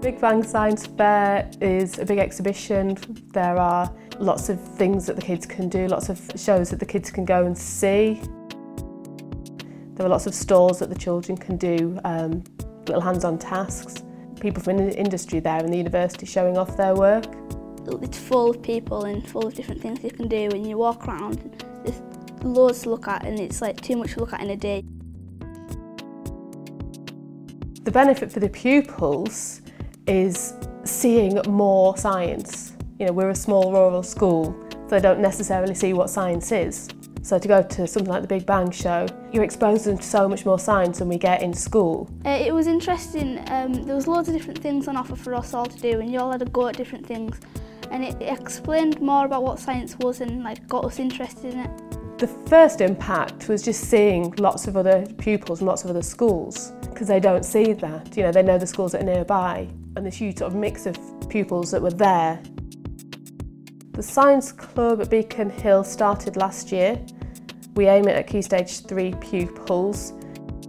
Big Bang Science Fair is a big exhibition. There are lots of things that the kids can do, lots of shows that the kids can go and see. There are lots of stalls that the children can do um, little hands-on tasks. People from the industry there and the university showing off their work. It's full of people and full of different things you can do and you walk around. There's loads to look at and it's like too much to look at in a day. The benefit for the pupils is seeing more science. You know, we're a small rural school, so they don't necessarily see what science is. So to go to something like the Big Bang Show, you're exposed to so much more science than we get in school. Uh, it was interesting, um, there was loads of different things on offer for us all to do and you all had a go at different things and it, it explained more about what science was and like got us interested in it. The first impact was just seeing lots of other pupils and lots of other schools because they don't see that. You know, they know the schools that are nearby and this huge sort of mix of pupils that were there. The Science Club at Beacon Hill started last year. We aim it at Key Stage 3 pupils.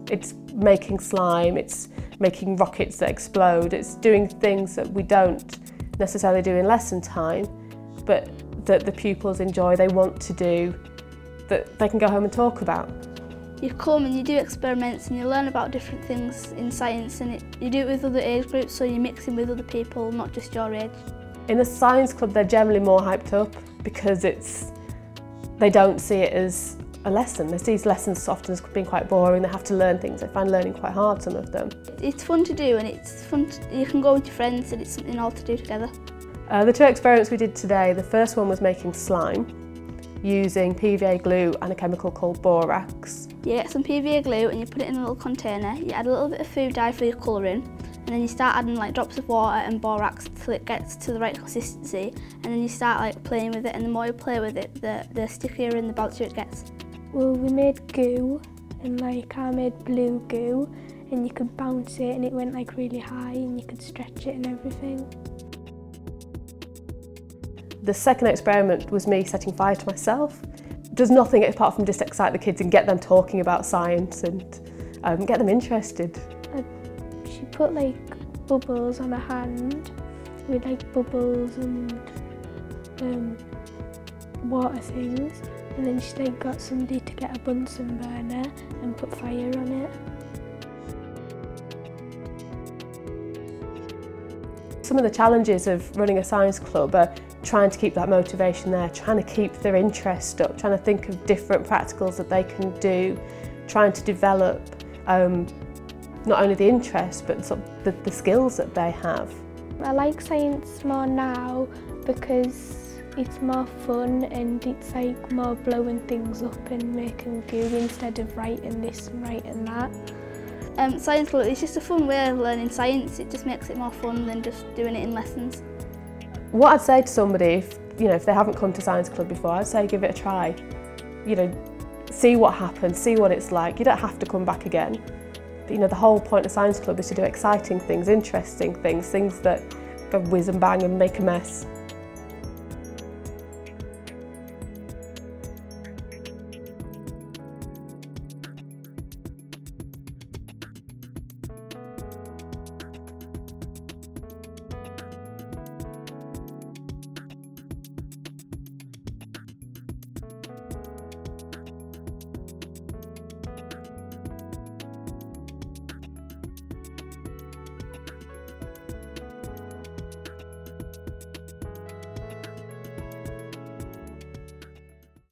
It's making slime, it's making rockets that explode, it's doing things that we don't necessarily do in lesson time, but that the pupils enjoy, they want to do, that they can go home and talk about. You come and you do experiments and you learn about different things in science and it, you do it with other age groups so you're mixing with other people, not just your age. In a science club they're generally more hyped up because it's they don't see it as a lesson. They see lessons often as being quite boring, they have to learn things, they find learning quite hard, some of them. It's fun to do and it's fun, to, you can go with your friends and it's something all to do together. Uh, the two experiments we did today, the first one was making slime using PVA glue and a chemical called borax. You get some PVA glue and you put it in a little container, you add a little bit of food dye for your colouring and then you start adding like drops of water and borax till it gets to the right consistency and then you start like playing with it and the more you play with it the, the stickier and the bouncier it gets. Well we made goo and like I made blue goo and you could bounce it and it went like really high and you could stretch it and everything. The second experiment was me setting fire to myself. Does nothing apart from just excite the kids and get them talking about science and um, get them interested. Uh, she put like bubbles on her hand with like bubbles and um, water things and then she like got somebody to get a Bunsen burner and put fire on it. Some of the challenges of running a science club are trying to keep that motivation there, trying to keep their interest up, trying to think of different practicals that they can do, trying to develop um, not only the interest but sort of the, the skills that they have. I like science more now because it's more fun and it's like more blowing things up and making goo instead of writing this and writing that. Um, science club is just a fun way of learning science, it just makes it more fun than just doing it in lessons. What I'd say to somebody, if, you know, if they haven't come to Science Club before, I'd say give it a try. You know, see what happens, see what it's like. You don't have to come back again. But, you know, the whole point of Science Club is to do exciting things, interesting things, things that go whiz and bang and make a mess.